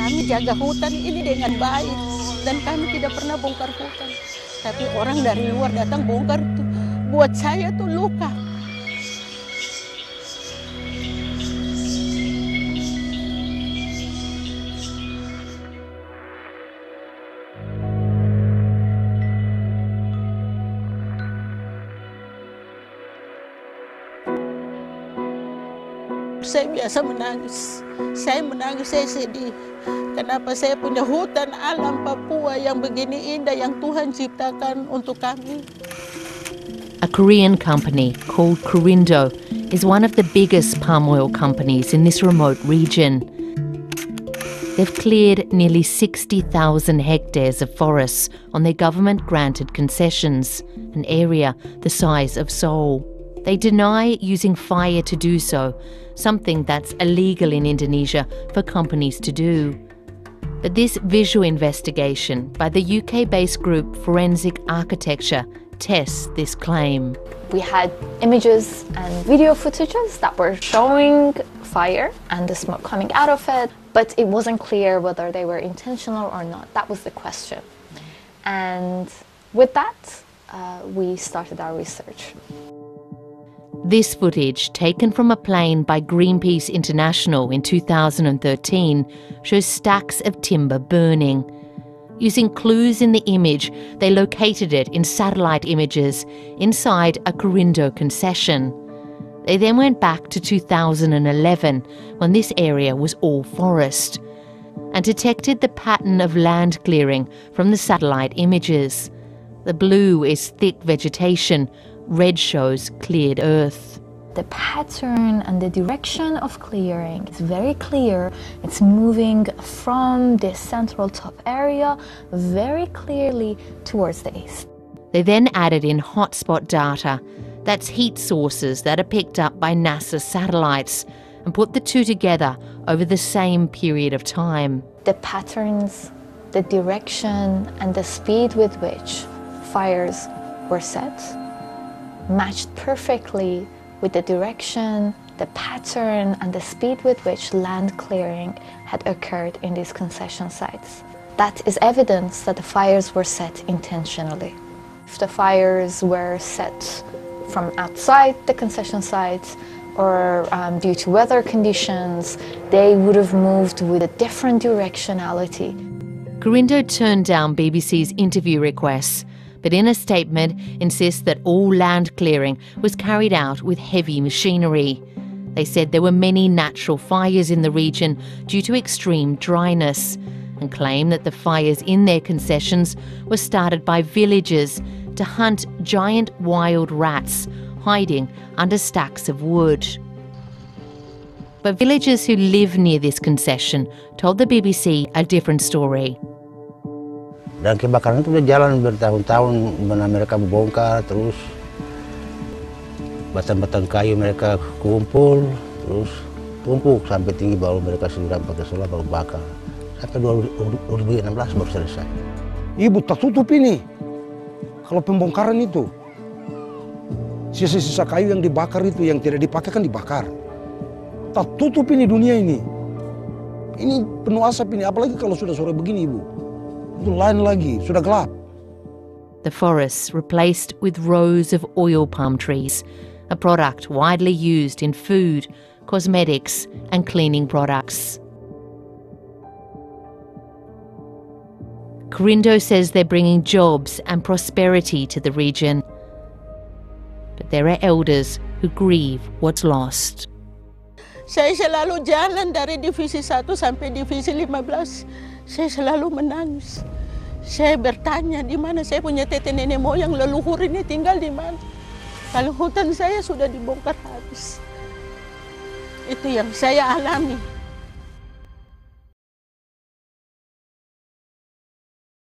Kami jaga hutan ini dengan baik dan kami tidak pernah bongkar hutan. Tapi orang dari luar datang bongkar tuh. Buat saya tuh luka. Saya biasa menangis. Saya menangis, saya sedih. Kenapa saya punya hutan alam Papua yang begini indah yang Tuhan ciptakan untuk kami. A Korean company called Korindo is one of the biggest palm oil companies in this remote region. They've cleared nearly 60,000 hectares of forests on their government granted concessions, an area the size of Seoul. They deny using fire to do so, something that's illegal in Indonesia for companies to do. But this visual investigation by the UK based group Forensic Architecture tests this claim. We had images and video footages that were showing fire and the smoke coming out of it, but it wasn't clear whether they were intentional or not. That was the question. And with that, uh, we started our research. This footage, taken from a plane by Greenpeace International in 2013, shows stacks of timber burning. Using clues in the image, they located it in satellite images inside a Korindo concession. They then went back to 2011, when this area was all forest, and detected the pattern of land clearing from the satellite images. The blue is thick vegetation, red shows cleared earth. The pattern and the direction of clearing is very clear. It's moving from the central top area very clearly towards the east. They then added in hotspot data, that's heat sources that are picked up by NASA satellites, and put the two together over the same period of time. The patterns, the direction, and the speed with which fires were set matched perfectly with the direction, the pattern, and the speed with which land clearing had occurred in these concession sites. That is evidence that the fires were set intentionally. If the fires were set from outside the concession sites or um, due to weather conditions, they would have moved with a different directionality. Korindo turned down BBC's interview requests but in a statement insists that all land clearing was carried out with heavy machinery. They said there were many natural fires in the region due to extreme dryness and claim that the fires in their concessions were started by villagers to hunt giant wild rats hiding under stacks of wood. But villagers who live near this concession told the BBC a different story. Dan kebakaran itu udah jalan bertahun-tahun, mana mereka bongkar terus batang-batang kayu mereka kumpul, terus tumpuk sampai tinggi baru mereka siram pakai solar baru bakar. Sampai 2016 baru selesai. Ibu tertutup ini. Kalau pembongkaran itu, sisa-sisa kayu yang dibakar itu yang tidak dipakai kan dibakar. Tertutup ini dunia ini. Ini penuh asap ini, apalagi kalau sudah sore begini ibu. Lain lagi, sudah gelap. The forests replaced with rows of oil palm trees, a product widely used in food, cosmetics, and cleaning products. Korindo says they're bringing jobs and prosperity to the region. But there are elders who grieve what's lost. Saya selalu jalan dari divisi 1 sampai divisi 15. Saya selalu menangis. Saya bertanya di mana saya punya tete nenek moyang leluhur ini tinggal di mana. Kalau hutan saya sudah dibongkar habis. Itu yang saya alami.